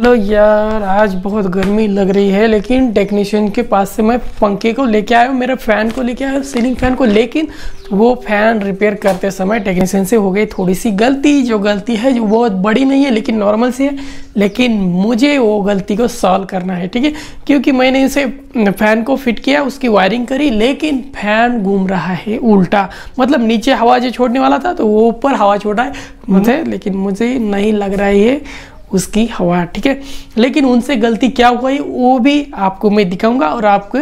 Hello यार आज बहुत गर्मी लग रही है लेकिन टेक्नीशियन के पास से मैं पंखे को लेके आया हूँ मेरे फ़ैन को लेके आया हूँ सीलिंग फ़ैन को लेकिन वो फ़ैन रिपेयर करते समय टेक्नीशियन से हो गई थोड़ी सी गलती जो गलती है जो बहुत बड़ी नहीं है लेकिन नॉर्मल सी है लेकिन मुझे वो गलती को सॉल्व करना है ठीक है? क्योंकि मैंने इसे फ़ैन को फिट किया उसकी वायरिंग करी लेकिन फ़ैन घूम रहा है उल्टा। मतलब नीचे हवा जो छोड़ने वाला था तो वो ऊपर हवा छोड़ा है मुझे लेकिन मुझे नहीं लग रहा है उसकी हवा, ठीक है? लेकिन उनसे गलती क्या हुआ है वो भी आपको मैं दिखाऊँगा और आपको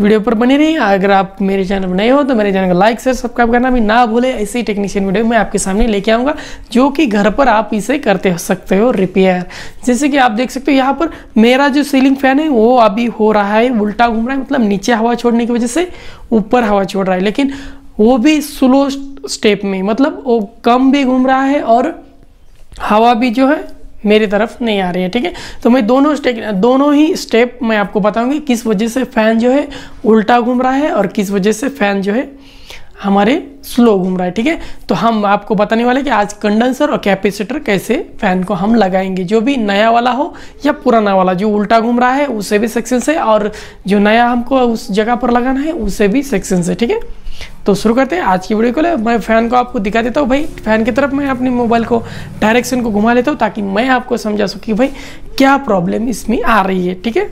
वीडियो पर बने रही अगर आप मेरे चैनल पर नए हो तो मेरे चैनल को लाइक, शेयर, सब्सक्राइब करना भी ना भूले। ऐसे टेक्नीशियन वीडियो मैं आपके सामने लेके आऊँगा, जो कि घर पर आप इसे करते हो, सकते हो रिपेयर। जैसे कि आप देख सकते हो, यहाँ पर मेरा जो सीलिंग फ़ैन है, वो अभी हो रहा है, उल्टा घूम रहा है मतलब नीचे हवा छोड़ने की वजह से ऊपर हवा छोड़ रहा है। लेकिन वो भी स्लो स्टेप में मतलब वो कम भी घूम रहा है और हवा भी जो है मेरी तरफ़ नहीं आ रही है, ठीक है? तो मैं दोनों स्टेप दोनों ही स्टेप मैं आपको बताऊँगी किस वजह से फ़ैन जो है उल्टा घूम रहा है और किस वजह से फ़ैन जो है हमारे स्लो घूम रहा है, ठीक है? तो हम आपको बताने वाले कि आज कंडेंसर और कैपेसिटर कैसे फ़ैन को हम लगाएँगे। जो भी नया वाला हो या पुराना वाला, जो उल्टा घूम रहा है, उसे भी सेक्शन से और जो नया हमको उस जगह पर लगाना है, उसे भी सेक्शन से, ठीक है? तो शुरू करते हैं। आज की वीडियो को ले मैं फ़ैन को आपको दिखा देता हूँ। भाई, फ़ैन की तरफ़ मैं अपने मोबाइल को डायरेक्शन को घुमा लेता हूँ ताकि मैं आपको समझा सकूँ कि भाई, क्या प्रॉब्लम इसमें आ रही है, ठीक है?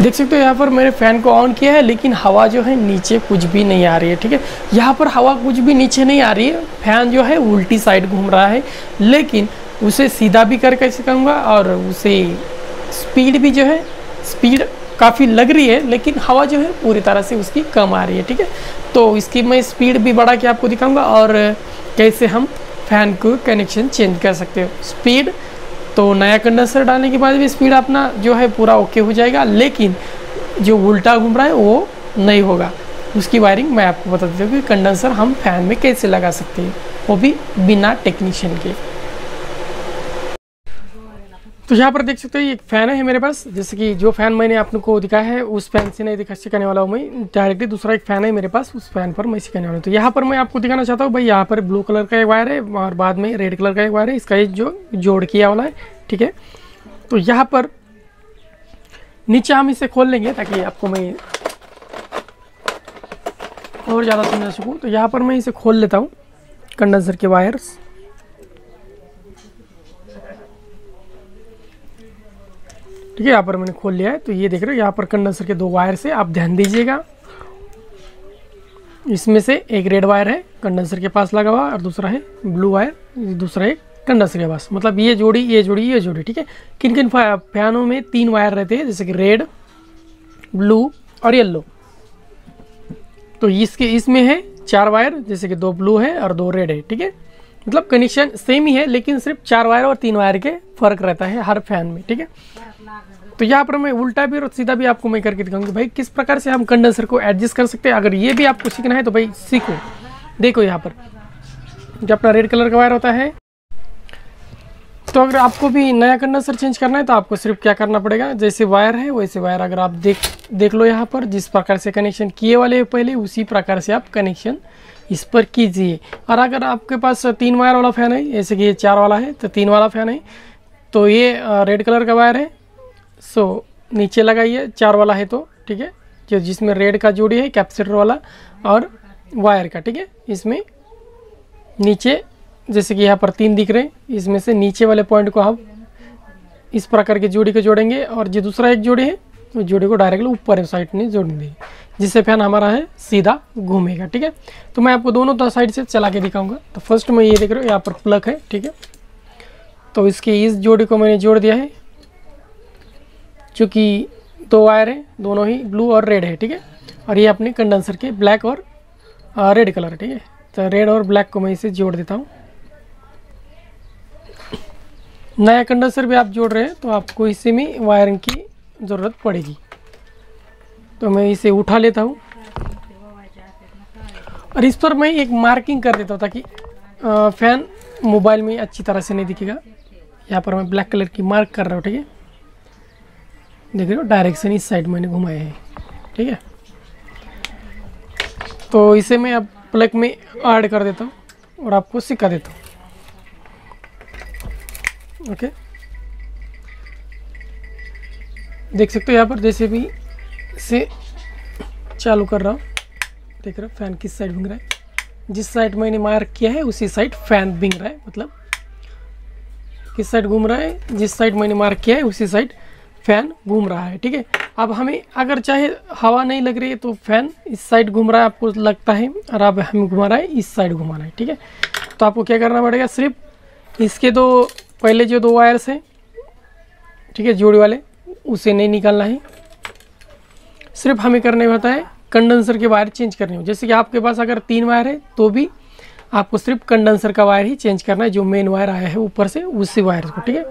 देख सकते हो, यहाँ पर मैंने फ़ैन को ऑन किया है, लेकिन हवा जो है नीचे कुछ भी नहीं आ रही है, ठीक है? यहाँ पर हवा कुछ भी नीचे नहीं आ रही है। फ़ैन जो है उल्टी साइड घूम रहा है, लेकिन उसे सीधा भी कर कैसे कहूँगा और उसे स्पीड भी जो है स्पीड काफ़ी लग रही है, लेकिन हवा जो है पूरी तरह से उसकी कम आ रही है, ठीक है? तो इसकी मैं स्पीड भी बढ़ा के आपको दिखाऊँगा और कैसे हम फ़ैन को कनेक्शन चेंज कर सकते हो। स्पीड तो नया कंडेंसर डालने के बाद भी स्पीड अपना जो है पूरा ओके हो जाएगा, लेकिन जो उल्टा घूम रहा है वो नहीं होगा। उसकी वायरिंग मैं आपको बता देती हूँ कि कंडेंसर हम फ़ैन में कैसे लगा सकते हैं, वो भी बिना टेक्नीशियन के। तो यहाँ पर देख सकते हो एक फ़ैन है मेरे पास। जैसे कि जो फ़ैन मैंने आपको दिखाया है, उस फ़ैन से नहीं दिखा सिखाने वाला हूँ मैं। डायरेक्टली दूसरा एक फ़ैन है मेरे पास, उस फ़ैन पर मैं सिखाने वाला हूँ। तो यहाँ पर मैं आपको दिखाना चाहता हूँ, भाई यहाँ पर ब्लू कलर का एक वायर है और बाद में रेड कलर का एक वायर है। इसका एक जो जोड़ किया वाला है, ठीक है? तो यहाँ पर नीचे हम इसे खोल लेंगे ताकि आपको मैं और ज़्यादा समझा सकूँ। तो यहाँ पर मैं इसे खोल लेता हूँ कंडेंसर के वायर्स ठीक है, यहाँ पर मैंने खोल लिया है। तो ये देख रहे हो, यहाँ पर कंडेंसर के दो वायर से आप ध्यान दीजिएगा। इसमें से एक रेड वायर है, कंडेंसर के पास लगा हुआ, और दूसरा है ब्लू वायर दूसरा है कंडेंसर के पास। मतलब ये जोड़ी ये जोड़ी ये जोड़ी, ठीक है? किन किन फैनों में तीन वायर रहते हैं, जैसे कि रेड, ब्लू और येल्लो तो इसके, इसमें है चार वायर, जैसे कि दो ब्लू है और दो रेड है, ठीक है? मतलब कनेक्शन सेम ही है, लेकिन सिर्फ़ चार वायर और तीन वायर के फ़र्क रहता है हर फ़ैन में, ठीक है? तो यहाँ पर मैं उल्टा भी और सीधा भी आपको मैं करके दिखाऊँगी, भाई, किस प्रकार से हम कंडेंसर को एडजस्ट कर सकते हैं? अगर ये भी आपको सीखना है तो भाई, सीखो। देखो यहाँ पर, जो अपना रेड कलर का वायर होता है तो अगर आपको भी नया कंडेंसर चेंज करना है तो आपको सिर्फ़ क्या करना पड़ेगा? जैसे वायर है, वैसे वायर अगर आप देख देख लो यहाँ पर, जिस प्रकार से कनेक्शन किए वाले पहले, उसी प्रकार से आप कनेक्शन इस पर कीजिए। और अगर आपके पास तीन वायर वाला फ़ैन है, जैसे कि ये चार वाला है तो तीन वाला फ़ैन है तो ये रेड कलर का वायर है। सो, नीचे लगाइए, चार वाला है तो ठीक है? जो जिसमें रेड का जोड़ी है, कैप्सिटर वाला, और वायर का, ठीक है? इसमें नीचे, जैसे कि यहाँ पर तीन दिख रहे हैं, इसमें से नीचे वाले पॉइंट को हम इस प्रकार की जोड़ी को जोड़ेंगे, और जो दूसरा एक जोड़ी है उस जोड़ी को डायरेक्टली ऊपर साइड में जोड़ेंगे जिससे फ़ैन हमारा है, सीधा घूमेगा, ठीक है? तो मैं आपको दोनों साइड से चला के दिखाऊँगा। तो फ़र्स्ट में ये देख रहे हो, यहाँ पर प्लग है, ठीक है? तो इसकी इस जोड़ी को मैंने जोड़ दिया है, चूँकि दो वायर है, दोनों ही ब्लू और रेड है, ठीक है? और ये अपने कंडेंसर के ब्लैक और रेड कलर ठीक है? तो रेड और ब्लैक को मैं इसे जोड़ देता हूँ। नया कंडेंसर भी आप जोड़ रहे हैं तो आपको इसी में वायरिंग की ज़रूरत पड़ेगी। तो मैं इसे उठा लेता हूँ। और इस पर मैं एक मार्किंग कर देता हूँ ताकि फ़ैन मोबाइल में अच्छी तरह से नहीं दिखेगा। यहाँ पर मैं ब्लैक कलर की मार्क कर रहा हूँ, ठीक है? देख रहे हो डायरेक्शन इस साइड मैंने घुमाया है, ठीक है? तो इसे मैं अब प्लग में ऐड कर देता हूँ और आपको सिखा देता हूँ। ओके देख सकते हो यहाँ पर जैसे भी से चालू कर रहा हूँ। देख रहे हो फ़ैन किस साइड घूम रहा है? जिस साइड मैंने मार्क किया है, उसी साइड फ़ैन बिंग रहा है मतलब। किस साइड घूम रहा है, जिस साइड मैंने मार्क किया है, उसी साइड फ़ैन घूम रहा है, ठीक है? अब हमें, अगर चाहे हवा नहीं लग रही है तो फ़ैन इस साइड घूम रहा है, आपको लगता है, और अब हमें घुमा रहा है, इस साइड घुमाना है, ठीक है? तो आपको क्या करना पड़ेगा, सिर्फ़ इसके दो, पहले जो दो वायर्स हैं, ठीक है, जोड़ी वाले, उसे नहीं निकालना है। सिर्फ़ हमें करने होता है कंडेंसर के वायर चेंज करने हो। जैसे कि आपके पास अगर तीन वायर है तो भी आपको सिर्फ़ कंडेंसर का वायर ही चेंज करना है, जो मेन वायर आया है ऊपर से, उसी वायर को, ठीक है?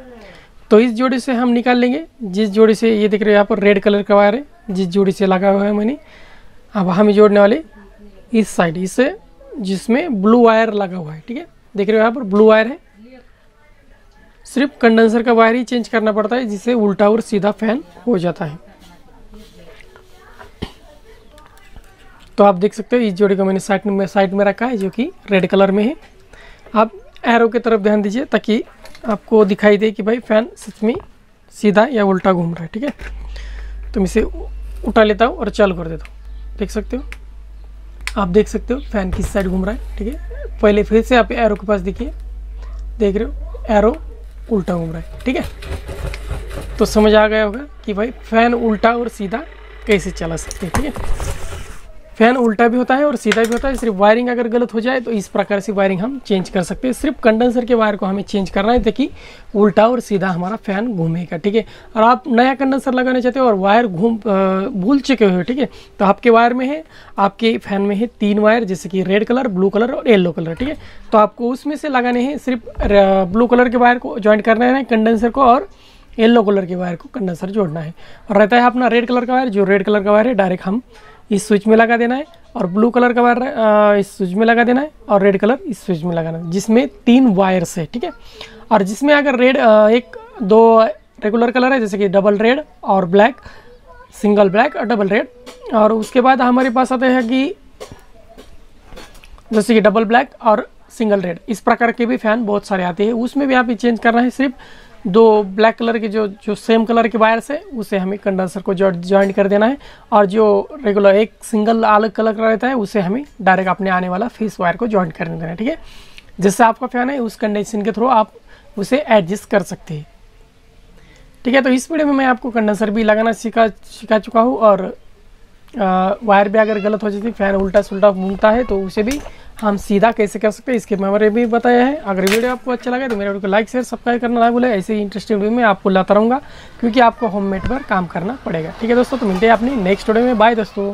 तो इस जोड़ी से हम निकाल लेंगे, जिस जोड़ी से ये देख रहे हो यहाँ पर रेड कलर का वायर है, जिस जोड़ी से लगा हुआ है मैंने। अब हम जोड़ने वाले इस साइड इससे जिसमें ब्लू वायर लगा हुआ है, ठीक है? देख रहे हो यहाँ पर ब्लू वायर है। सिर्फ़ कंडेंसर का वायर ही चेंज करना पड़ता है, जिससे उल्टा और सीधा फ़ैन हो जाता है। तो आप देख सकते हो, इस जोड़ी को मैंने साइड में साइड में रखा है, जो कि रेड कलर में है। आप एरो की तरफ़ ध्यान दीजिए, ताकि आपको दिखाई दे कि भाई फ़ैन सच में सीधा या उल्टा घूम रहा है, ठीक है? तो मैं इसे उठा लेता हूँ और चालू कर देता हूँ। देख सकते हो? आप देख सकते हो फ़ैन किस साइड घूम रहा है, ठीक है? पहले फिर से आप एरो के पास देखिए। देख रहे हो एरो उल्टा घूम रहा है, ठीक है? तो समझ आ गया होगा कि भाई फ़ैन उल्टा और सीधा कैसे चला सकते हैं, ठीक है? फ़ैन उल्टा भी होता है और सीधा भी होता है। सिर्फ़ वायरिंग अगर गलत हो जाए तो इस प्रकार से वायरिंग हम चेंज कर सकते हैं। सिर्फ़ कंडेंसर के वायर को हमें चेंज करना है, ताकि उल्टा और सीधा हमारा फ़ैन घूमेगा, ठीक है? और आप नया कंडेंसर लगाना चाहते हो और वायर घूम भूल चुके हो, ठीक है? तो आपके वायर में है, आपके फ़ैन में है तीन वायर, जैसे कि रेड कलर, ब्लू कलर और येलो कलर, ठीक है? तो आपको उसमें से लगाने हैं, सिर्फ़ ब्लू कलर के वायर को ज्वाइंट करना है, कंडेंसर को और येलो कलर के वायर को कंडेंसर जोड़ना है। और रहता है अपना रेड कलर का वायर, जो रेड कलर का वायर है, डायरेक्ट हम इस स्विच में लगा देना है और ब्लू कलर का वायर इस स्विच में लगा देना है और रेड कलर इस स्विच में लगाना है, जिसमें तीन वायर्स है, ठीक है? और जिसमें अगर रेड एक, दो रेगुलर कलर है, जैसे कि डबल रेड और ब्लैक, सिंगल ब्लैक और डबल रेड, और उसके बाद हमारे पास आते हैं कि जैसे कि डबल ब्लैक और सिंगल रेड, इस प्रकार के भी फ़ैन बहुत सारे आते हैं, उसमें भी आप चेंज करना है, सिर्फ़ दो ब्लैक कलर के जो जो सेम कलर के वायर्स है उसे हमें कंडेंसर को ज्वाइंट कर देना है। और जो रेगुलर एक सिंगल अलग कलर का रहता है उसे हमें डायरेक्ट अपने आने वाला फेस वायर को ज्वाइंट कर देना है ठीक है? जिससे आपका फ़ैन है उस कंडेंसन के थ्रू आप उसे एडजस्ट कर सकते हैं। ठीक है तो इस वीडियो में मैं आपको कंडेंसर भी लगाना सिखा सिखा चुका हूँ और आ, वायर भी अगर गलत हो जाती फ़ैन उल्टा सुलटा घूमता है तो उसे भी हम सीधा कैसे कर सकते हैं, इसके बारे में भी बताया है। अगर वीडियो आपको अच्छा लगे तो मेरे वीडियो को लाइक, शेयर, सब्सक्राइब करना ना भूले। ऐसे ही इंटरेस्टिंग वीडियो में आपको लाता रहूँगा, क्योंकि आपको होम होममेड पर काम करना पड़ेगा। ठीक है दोस्तों तो मिलते हैं अपनी नेक्स्ट वीडियो में। बाय दोस्तों।